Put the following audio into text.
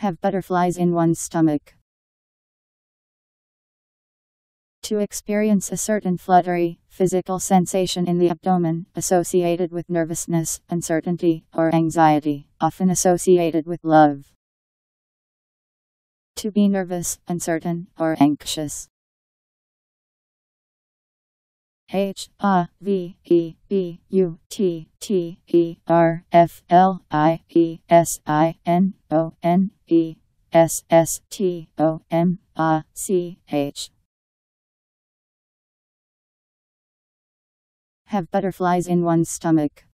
Have butterflies in one's stomach. To experience a certain fluttery, physical sensation in the abdomen, associated with nervousness, uncertainty, or anxiety, often associated with love. To be nervous, uncertain, or anxious. H A V E B U T T E R F L I E S I N O N E S S T O M A C H. Have butterflies in one's stomach.